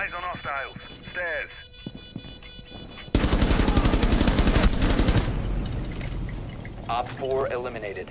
Eyes on Hostiles. Stairs. Op 4 eliminated.